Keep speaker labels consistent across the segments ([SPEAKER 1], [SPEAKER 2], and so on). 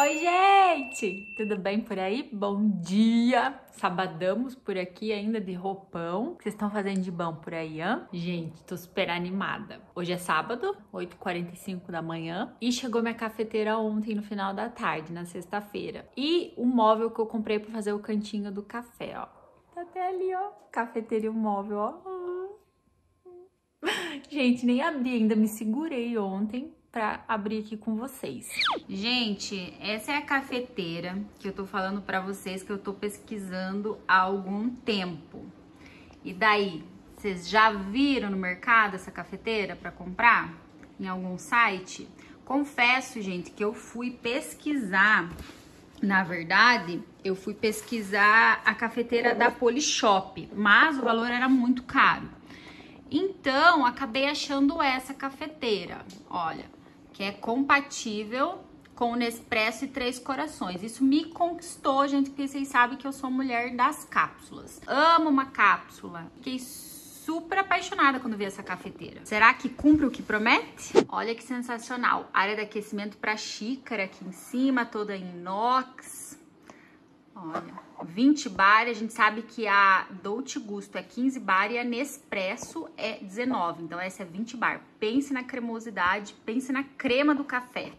[SPEAKER 1] Oi, gente! Tudo bem por aí? Bom dia! Sabadamos por aqui ainda de roupão. O que vocês estão fazendo de bom por aí, hã? Gente, tô super animada. Hoje é sábado, 8h45 da manhã. E chegou minha cafeteira ontem no final da tarde, na sexta-feira. E o móvel que eu comprei para fazer o cantinho do café, ó. Tá até ali, ó. Cafeteira e o móvel, ó. Gente, nem abri ainda, me segurei ontem para abrir aqui com vocês. Gente, essa é a cafeteira que eu tô falando para vocês que eu tô pesquisando há algum tempo. E daí, vocês já viram no mercado essa cafeteira para comprar em algum site? Confesso, gente, que eu fui pesquisar. Na verdade, eu fui pesquisar a cafeteira da Polishop, mas o valor era muito caro. Então, acabei achando essa cafeteira. Olha, que é compatível com o Nespresso e Três Corações. Isso me conquistou, gente, porque vocês sabem que eu sou mulher das cápsulas. Amo uma cápsula. Fiquei super apaixonada quando vi essa cafeteira. Será que cumpre o que promete? Olha que sensacional. Área de aquecimento para xícara aqui em cima, toda em inox. Olha, 20 bar, a gente sabe que a Dolce Gusto é 15 bar e a Nespresso é 19. Então essa é 20 bar. Pense na cremosidade, pense na crema do café.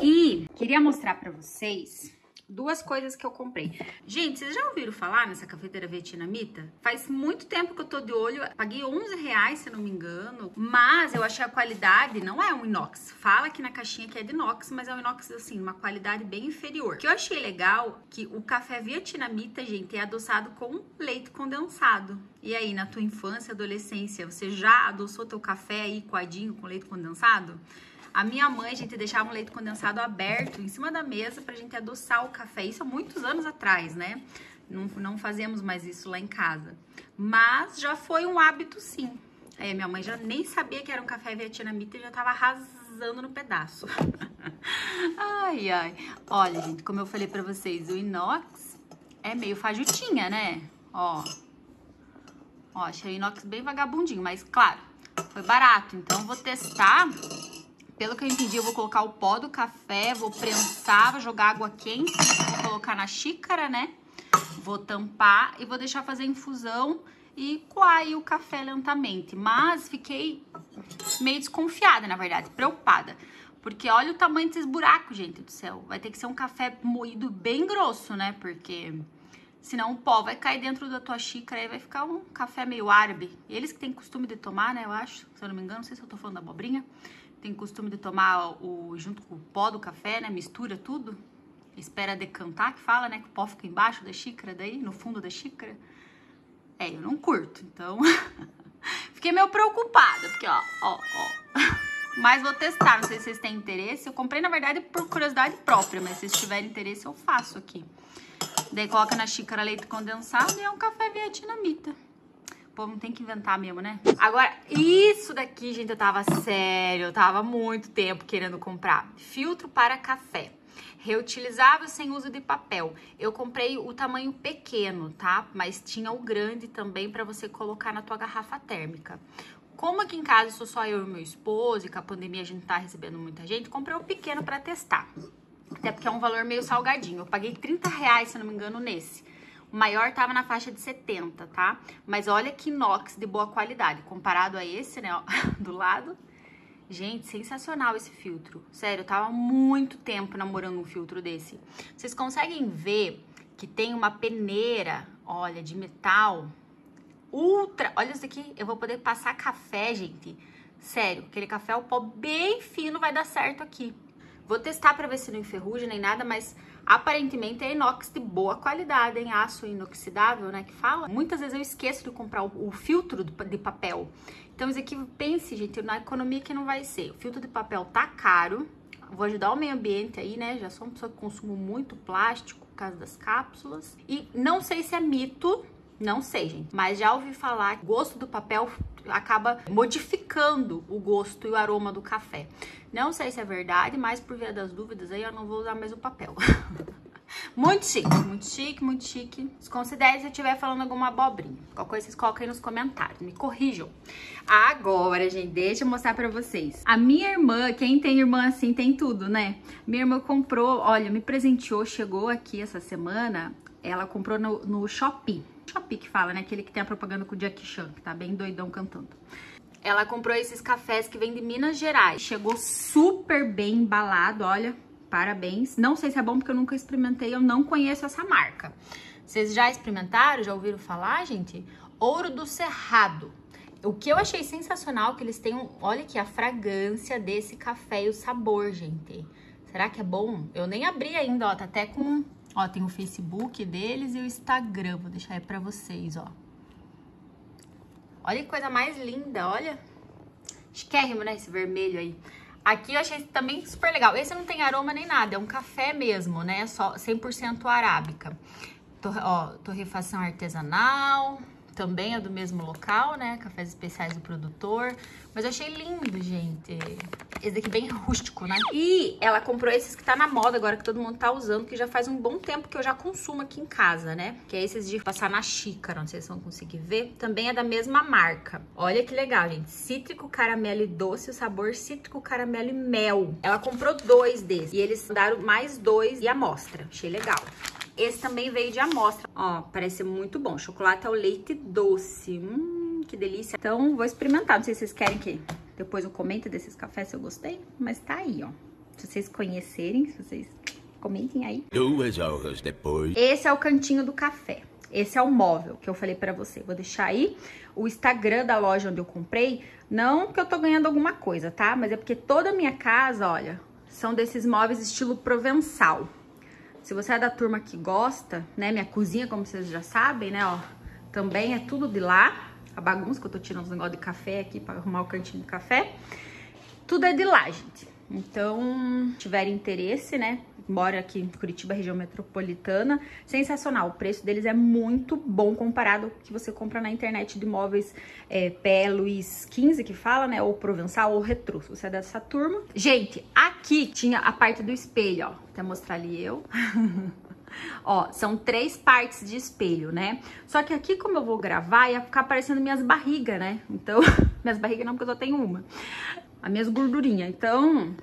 [SPEAKER 1] E queria mostrar para vocês duas coisas que eu comprei. Gente, vocês já ouviram falar nessa cafeteira vietnamita? Faz muito tempo que eu tô de olho, paguei 11 reais, se não me engano, mas eu achei a qualidade, não é um inox. Fala aqui na caixinha que é de inox, mas é um inox, assim, uma qualidade bem inferior. O que eu achei legal, que o café vietnamita, gente, é adoçado com leite condensado. E aí, na tua infância, adolescência, você já adoçou teu café aí coadinho com leite condensado? A minha mãe, gente, deixava um leite condensado aberto em cima da mesa pra gente adoçar o café. Isso há muitos anos atrás, né? Não, não fazemos mais isso lá em casa. Mas já foi um hábito, sim. É, minha mãe já nem sabia que era um café vietnamita e já tava arrasando no pedaço. ai, ai. Olha, gente, como eu falei pra vocês, o inox é meio fajutinha, né? Ó. Ó, achei o inox bem vagabundinho, mas claro, foi barato. Então, vou testar pelo que eu entendi, eu vou colocar o pó do café, vou prensar, vou jogar água quente, vou colocar na xícara, né? Vou tampar e vou deixar fazer infusão e coar o café lentamente. Mas fiquei meio desconfiada, na verdade, preocupada. Porque olha o tamanho desses buracos, gente do céu. Vai ter que ser um café moído bem grosso, né? Porque senão o pó vai cair dentro da tua xícara e vai ficar um café meio árabe. Eles que têm costume de tomar, né? Eu acho, se eu não me engano, não sei se eu tô falando da abobrinha tem costume de tomar o junto com o pó do café, né? Mistura tudo. Espera decantar, que fala, né? Que o pó fica embaixo da xícara daí, no fundo da xícara. É, eu não curto, então. Fiquei meio preocupada, porque ó, ó, ó. Mas vou testar, não sei se vocês têm interesse. Eu comprei, na verdade, por curiosidade própria, mas se vocês tiverem interesse, eu faço aqui. Daí coloca na xícara leite condensado e é um café vietnamita. O povo não tem que inventar mesmo, né? Agora, isso daqui, gente, eu tava sério, eu tava muito tempo querendo comprar. Filtro para café. Reutilizável sem uso de papel. Eu comprei o tamanho pequeno, tá? Mas tinha o grande também para você colocar na tua garrafa térmica. Como aqui em casa sou só eu e meu esposo e com a pandemia a gente tá recebendo muita gente, comprei o pequeno para testar. Até porque é um valor meio salgadinho. Eu paguei 30 reais, se não me engano, nesse. O maior tava na faixa de 70, tá? Mas olha que inox de boa qualidade. Comparado a esse, né, ó, do lado. Gente, sensacional esse filtro. Sério, eu tava muito tempo namorando um filtro desse. Vocês conseguem ver que tem uma peneira, olha, de metal ultra. Olha isso aqui, eu vou poder passar café, gente. Sério, aquele café o pó bem fino vai dar certo aqui. Vou testar para ver se não enferruja nem nada, mas aparentemente é inox de boa qualidade, em aço inoxidável, né, que fala. Muitas vezes eu esqueço de comprar o, o filtro de papel. Então isso aqui, pense, gente, na economia que não vai ser. O filtro de papel tá caro, vou ajudar o meio ambiente aí, né, já sou uma pessoa que consumo muito plástico por causa das cápsulas. E não sei se é mito, não sei, gente, mas já ouvi falar que o gosto do papel acaba modificando o gosto e o aroma do café. Não sei se é verdade, mas por via das dúvidas aí eu não vou usar mais o papel. Muito chique, muito chique, muito chique. Desconsidere se eu estiver falando alguma abobrinha. Qualquer coisa vocês coloquem aí nos comentários, me corrijam. Agora, gente, deixa eu mostrar pra vocês. A minha irmã, quem tem irmã assim, tem tudo, né? Minha irmã comprou, olha, me presenteou, chegou aqui essa semana, ela comprou no, no Shopee. Shopee que fala, né? Aquele que tem a propaganda com o Jack Chan, que tá bem doidão cantando. Ela comprou esses cafés que vem de Minas Gerais. Chegou super bem embalado, olha parabéns. Não sei se é bom porque eu nunca experimentei, eu não conheço essa marca. Vocês já experimentaram? Já ouviram falar, gente? Ouro do Cerrado. O que eu achei sensacional é que eles têm, um, olha aqui, a fragrância desse café e o sabor, gente. Será que é bom? Eu nem abri ainda, ó, tá até com, ó, tem o Facebook deles e o Instagram, vou deixar aí pra vocês, ó. Olha que coisa mais linda, olha. Esquérrimo, né, esse vermelho aí. Aqui eu achei também super legal. Esse não tem aroma nem nada, é um café mesmo, né? Só 100% arábica. Ó, torrefação artesanal, também é do mesmo local, né? Cafés especiais do produtor. Mas eu achei lindo, gente. Esse daqui bem rústico, né? E ela comprou esses que tá na moda agora, que todo mundo tá usando, que já faz um bom tempo que eu já consumo aqui em casa, né? Que é esses de passar na xícara, não sei se vocês vão conseguir ver. Também é da mesma marca. Olha que legal, gente. Cítrico, caramelo e doce, o sabor cítrico, caramelo e mel. Ela comprou dois desses. E eles daram mais dois e amostra. Achei legal. Esse também veio de amostra. Ó, parece muito bom. Chocolate ao leite doce. Hum que delícia. Então, vou experimentar. Não sei se vocês querem que depois eu comente desses cafés se eu gostei, mas tá aí, ó. Se vocês conhecerem, se vocês comentem aí. Duas horas depois. Esse é o cantinho do café. Esse é o móvel que eu falei pra você. Vou deixar aí o Instagram da loja onde eu comprei. Não que eu tô ganhando alguma coisa, tá? Mas é porque toda a minha casa, olha, são desses móveis estilo provençal. Se você é da turma que gosta, né? Minha cozinha, como vocês já sabem, né, ó. Também é tudo de lá a bagunça, que eu tô tirando os negócios de café aqui para arrumar o cantinho de café. Tudo é de lá, gente. Então, tiver interesse, né? Mora aqui em Curitiba, região metropolitana, sensacional. O preço deles é muito bom comparado ao que você compra na internet de móveis é, Pé Luiz 15, que fala, né? Ou Provençal ou Retro, se você é dessa turma. Gente, aqui tinha a parte do espelho, ó. Vou até mostrar ali eu. Ó, são três partes de espelho, né? Só que aqui, como eu vou gravar, ia ficar aparecendo minhas barrigas, né? Então, minhas barrigas não, porque eu só tenho uma. As minhas gordurinhas. Então,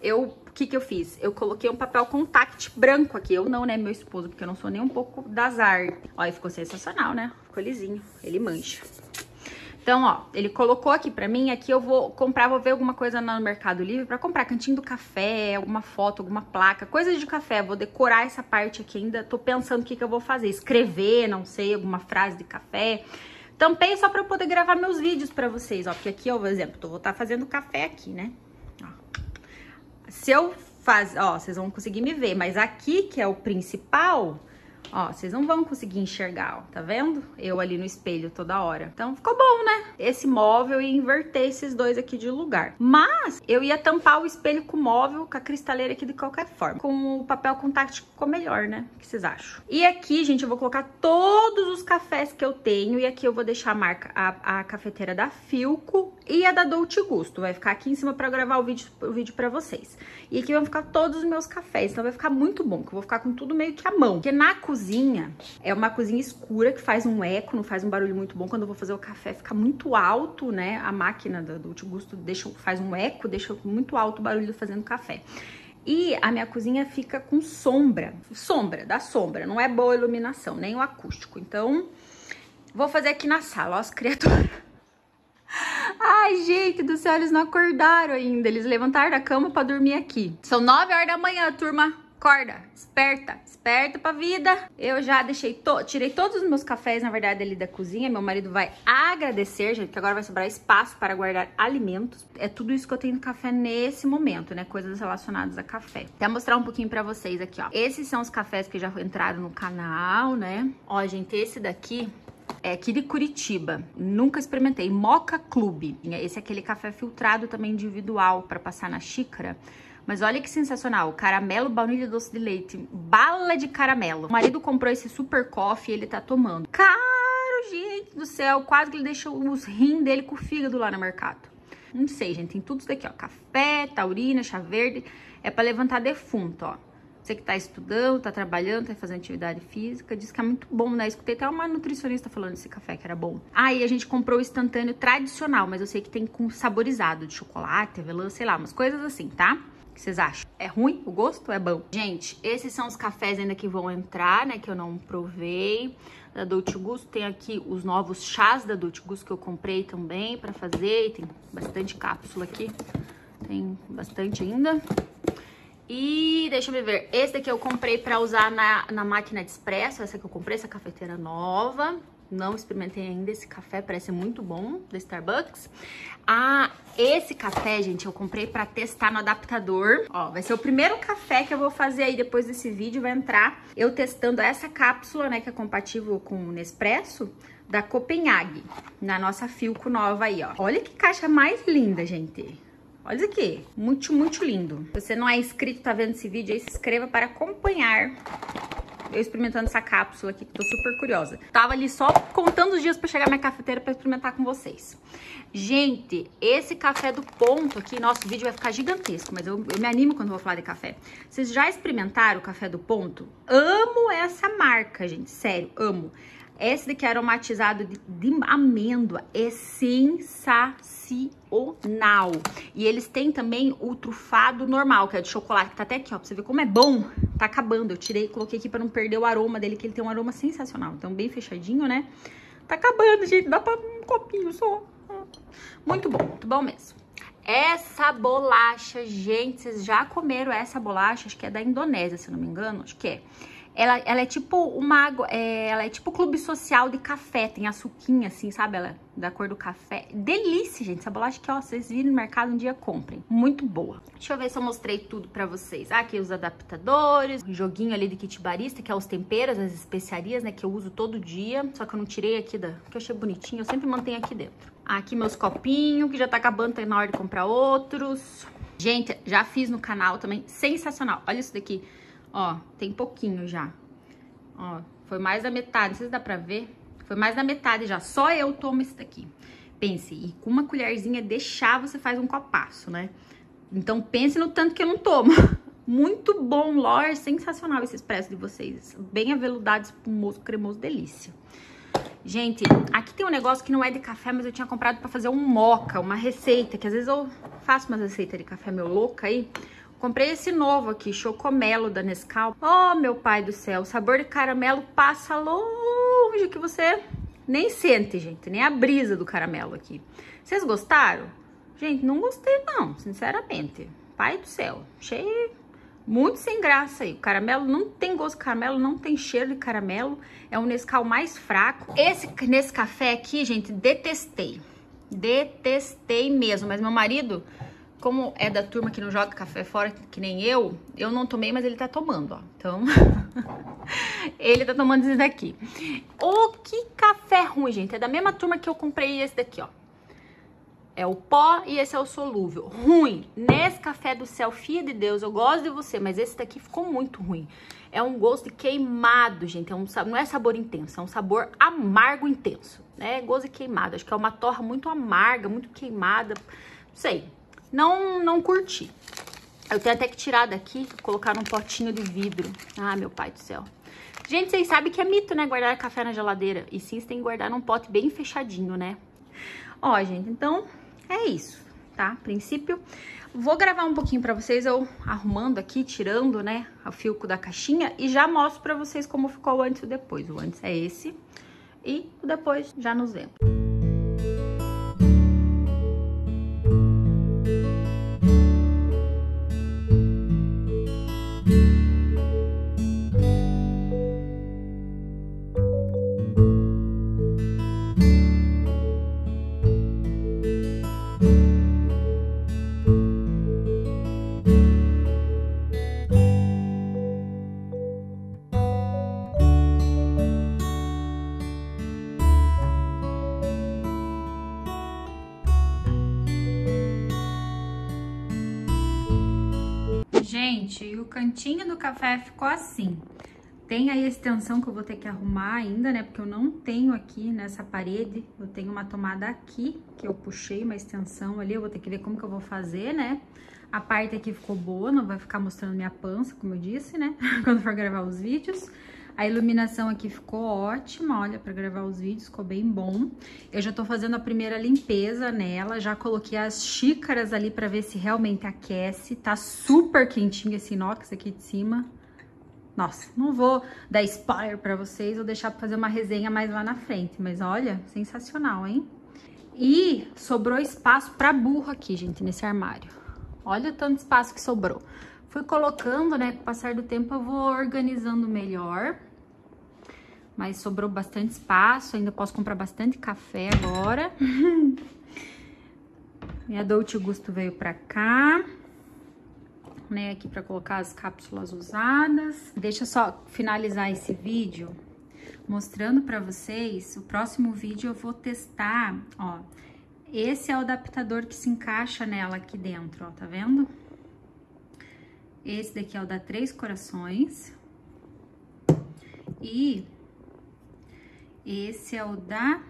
[SPEAKER 1] eu, o que que eu fiz? Eu coloquei um papel contact branco aqui. Eu não, né, meu esposo, porque eu não sou nem um pouco das artes. Olha, ficou sensacional, né? Ficou lisinho. Ele mancha. Então, ó, ele colocou aqui pra mim, aqui eu vou comprar, vou ver alguma coisa no Mercado Livre pra comprar cantinho do café, alguma foto, alguma placa, coisas de café. Vou decorar essa parte aqui ainda, tô pensando o que que eu vou fazer. Escrever, não sei, alguma frase de café. Tampei só pra eu poder gravar meus vídeos pra vocês, ó. Porque aqui, ó, por exemplo, tô, vou estar tá fazendo café aqui, né? Ó. Se eu faz, ó, vocês vão conseguir me ver, mas aqui, que é o principal, Ó, vocês não vão conseguir enxergar, ó, tá vendo? Eu ali no espelho toda hora. Então ficou bom, né? Esse móvel e inverter esses dois aqui de lugar. Mas eu ia tampar o espelho com o móvel, com a cristaleira aqui de qualquer forma. Com o papel contact ficou melhor, né? O que vocês acham? E aqui, gente, eu vou colocar todos os cafés que eu tenho. E aqui eu vou deixar a marca, a, a cafeteira da Filco e a da Dolce Gusto. Vai ficar aqui em cima pra gravar o vídeo, o vídeo pra vocês. E aqui vão ficar todos os meus cafés. Então vai ficar muito bom, que eu vou ficar com tudo meio que à mão. Porque na cozinha é uma cozinha escura que faz um eco, não faz um barulho muito bom. Quando eu vou fazer o café fica muito alto, né? A máquina do, do Gusto deixa, faz um eco, deixa muito alto o barulho fazendo café. E a minha cozinha fica com sombra, sombra, da sombra, não é boa iluminação, nem o acústico. Então, vou fazer aqui na sala, ó, as criaturas. Ai, gente do céu, eles não acordaram ainda. Eles levantaram da cama para dormir aqui. São 9 horas da manhã, turma. Acorda, esperta, esperta pra vida. Eu já deixei, to tirei todos os meus cafés, na verdade, ali da cozinha. Meu marido vai agradecer, gente, que agora vai sobrar espaço para guardar alimentos. É tudo isso que eu tenho no café nesse momento, né? Coisas relacionadas a café. Até mostrar um pouquinho pra vocês aqui, ó. Esses são os cafés que já entraram no canal, né? Ó, gente, esse daqui é aqui de Curitiba. Nunca experimentei. Moca Clube. Esse é aquele café filtrado também individual para passar na xícara. Mas olha que sensacional, caramelo, baunilha, doce de leite, bala de caramelo. O marido comprou esse super coffee e ele tá tomando. Caro, gente do céu, quase que ele deixou os rins dele com o fígado lá no mercado. Não sei, gente, tem tudo isso daqui, ó, café, taurina, chá verde, é pra levantar defunto, ó. Você que tá estudando, tá trabalhando, tá fazendo atividade física, diz que é muito bom, né? Escutei até uma nutricionista falando desse café que era bom. Aí ah, a gente comprou o instantâneo tradicional, mas eu sei que tem com saborizado de chocolate, avelã, sei lá, umas coisas assim, tá? Que vocês acham? É ruim o gosto é bom? Gente, esses são os cafés ainda que vão entrar, né? Que eu não provei. Da Dolce Gusto tem aqui os novos chás da Dolce Gusto que eu comprei também pra fazer. Tem bastante cápsula aqui. Tem bastante ainda. E deixa eu ver, esse daqui eu comprei pra usar na, na máquina de expresso, essa que eu comprei, essa cafeteira nova. Não experimentei ainda esse café, parece muito bom, da Starbucks. Ah, esse café, gente, eu comprei pra testar no adaptador. Ó, vai ser o primeiro café que eu vou fazer aí depois desse vídeo, vai entrar eu testando essa cápsula, né, que é compatível com o Nespresso, da Copenhague, na nossa Filco nova aí, ó. Olha que caixa mais linda, gente. Olha isso aqui, muito, muito lindo. Se você não é inscrito, tá vendo esse vídeo aí, se inscreva para acompanhar eu experimentando essa cápsula aqui, que tô super curiosa. Tava ali só contando os dias pra chegar minha cafeteira pra experimentar com vocês. Gente, esse café do ponto aqui, nosso vídeo vai ficar gigantesco, mas eu, eu me animo quando vou falar de café. Vocês já experimentaram o café do ponto? Amo essa marca, gente, sério, amo. Esse daqui é aromatizado de, de amêndoa é sensacional. E eles têm também o trufado normal, que é de chocolate, que tá até aqui, ó, pra você ver como é bom. Tá acabando, eu tirei e coloquei aqui pra não perder o aroma dele, que ele tem um aroma sensacional. Então, bem fechadinho, né? Tá acabando, gente, dá pra um copinho só. Muito bom, muito bom mesmo. Essa bolacha, gente, vocês já comeram essa bolacha? Acho que é da Indonésia, se não me engano, acho que é. Ela, ela é tipo uma água, é, ela é tipo clube social de café, tem açuquinha assim, sabe? Ela da cor do café. Delícia, gente. Essa bolacha aqui, ó, vocês virem no mercado um dia, comprem. Muito boa. Deixa eu ver se eu mostrei tudo pra vocês. Ah, aqui os adaptadores, o joguinho ali de kit barista, que é os temperos, as especiarias, né, que eu uso todo dia. Só que eu não tirei aqui da... que eu achei bonitinho, eu sempre mantenho aqui dentro. Aqui meus copinhos, que já tá acabando, tá na hora de comprar outros. Gente, já fiz no canal também, sensacional. Olha isso daqui. Ó, tem pouquinho já. Ó, foi mais da metade, não sei se dá pra ver. Foi mais da metade já, só eu tomo esse daqui. Pense, e com uma colherzinha de chá você faz um copaço, né? Então pense no tanto que eu não tomo. Muito bom, Lor, sensacional esse expresso de vocês. Bem aveludado, espumoso, cremoso, delícia. Gente, aqui tem um negócio que não é de café, mas eu tinha comprado pra fazer um moca, uma receita, que às vezes eu faço umas receitas de café meu louca aí. Comprei esse novo aqui, Chocomelo da Nescau. Oh, meu pai do céu, o sabor de caramelo passa longe que você nem sente, gente, nem a brisa do caramelo aqui. Vocês gostaram? Gente, não gostei não, sinceramente. Pai do céu, achei muito sem graça aí. O caramelo não tem gosto de caramelo, não tem cheiro de caramelo. É um Nescau mais fraco. Esse nesse café aqui, gente, detestei. Detestei mesmo, mas meu marido como é da turma que não joga café fora, que nem eu, eu não tomei, mas ele tá tomando, ó. Então, ele tá tomando esse daqui. O que café ruim, gente. É da mesma turma que eu comprei esse daqui, ó. É o pó e esse é o solúvel. Ruim. Nesse café do céu, filha de Deus, eu gosto de você, mas esse daqui ficou muito ruim. É um gosto queimado, gente. É um, não é sabor intenso, é um sabor amargo intenso. Né? Gosto de queimado. Acho que é uma torra muito amarga, muito queimada. Não sei. Não, não curti. Eu tenho até que tirar daqui, colocar num potinho de vidro. Ah, meu pai do céu. Gente, vocês sabem que é mito, né? Guardar café na geladeira. E sim, você tem que guardar num pote bem fechadinho, né? Ó, gente, então é isso, tá? Princípio. Vou gravar um pouquinho pra vocês, eu arrumando aqui, tirando, né, o filco da caixinha. E já mostro pra vocês como ficou o antes e o depois. O antes é esse e o depois já nos vemos. Gente, e o cantinho do café ficou assim. Tem aí a extensão que eu vou ter que arrumar ainda, né? Porque eu não tenho aqui nessa parede. Eu tenho uma tomada aqui, que eu puxei uma extensão ali. Eu vou ter que ver como que eu vou fazer, né? A parte aqui ficou boa, não vai ficar mostrando minha pança, como eu disse, né? Quando for gravar os vídeos. A iluminação aqui ficou ótima, olha, para gravar os vídeos, ficou bem bom. Eu já tô fazendo a primeira limpeza nela, já coloquei as xícaras ali para ver se realmente aquece. Tá super quentinho esse inox aqui de cima. Nossa, não vou dar spoiler pra vocês, vou deixar pra fazer uma resenha mais lá na frente. Mas olha, sensacional, hein? E sobrou espaço pra burro aqui, gente, nesse armário. Olha o tanto espaço que sobrou. Fui colocando, né, com o passar do tempo eu vou organizando melhor. Mas sobrou bastante espaço, ainda posso comprar bastante café agora. Minha Dolce Gusto veio pra cá né, aqui para colocar as cápsulas usadas. Deixa eu só finalizar esse vídeo mostrando para vocês. O próximo vídeo eu vou testar, ó. Esse é o adaptador que se encaixa nela aqui dentro, ó, tá vendo? Esse daqui é o da Três Corações. E esse é o da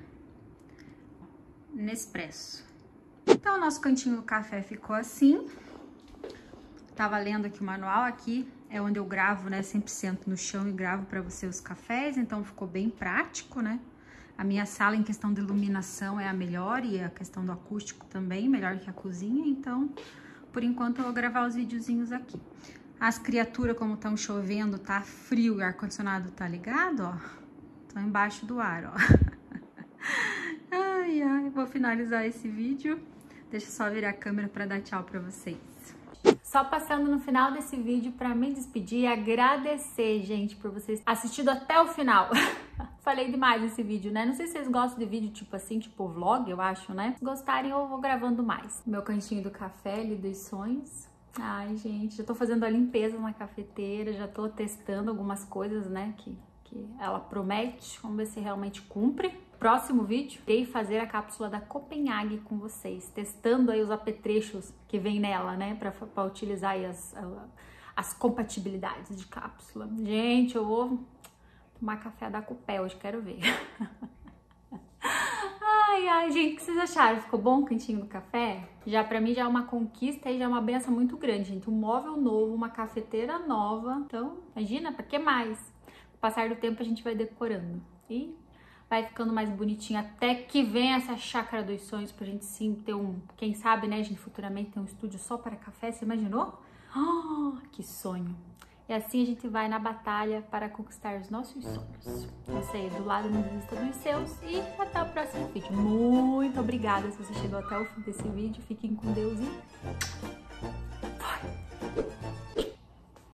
[SPEAKER 1] Nespresso. Então, o nosso cantinho do café ficou assim. Tava lendo aqui o manual, aqui é onde eu gravo, né, 100% no chão e gravo para você os cafés, então ficou bem prático, né? A minha sala em questão de iluminação é a melhor e a questão do acústico também, melhor que a cozinha, então por enquanto eu vou gravar os videozinhos aqui. As criaturas, como estão chovendo, tá frio e ar-condicionado tá ligado, ó, estão embaixo do ar, ó. ai, ai, vou finalizar esse vídeo. Deixa eu só virar a câmera para dar tchau para vocês. Só passando no final desse vídeo para me despedir e agradecer, gente, por vocês assistido até o final. Falei demais esse vídeo, né? Não sei se vocês gostam de vídeo tipo assim, tipo vlog, eu acho, né? Se gostarem, eu vou gravando mais. Meu cantinho do café, ali dos sonhos. Ai, gente, já tô fazendo a limpeza na cafeteira, já tô testando algumas coisas, né, que, que ela promete. Vamos ver se realmente cumpre. Próximo vídeo, irei fazer a cápsula da Copenhague com vocês, testando aí os apetrechos que vem nela, né, para utilizar aí as, as compatibilidades de cápsula. Gente, eu vou tomar café da Copé hoje, quero ver. ai, ai, gente, o que vocês acharam? Ficou bom o cantinho do café? Já para mim já é uma conquista e já é uma benção muito grande, gente. Um móvel novo, uma cafeteira nova. Então, imagina, para que mais? Passar do tempo a gente vai decorando. E vai ficando mais bonitinho até que vem essa chácara dos sonhos pra gente sim ter um, quem sabe, né, gente, futuramente ter um estúdio só para café, você imaginou? Oh, que sonho! E assim a gente vai na batalha para conquistar os nossos sonhos. Você aí do lado no lista dos seus e até o próximo vídeo. Muito obrigada se você chegou até o fim desse vídeo. Fiquem com Deus e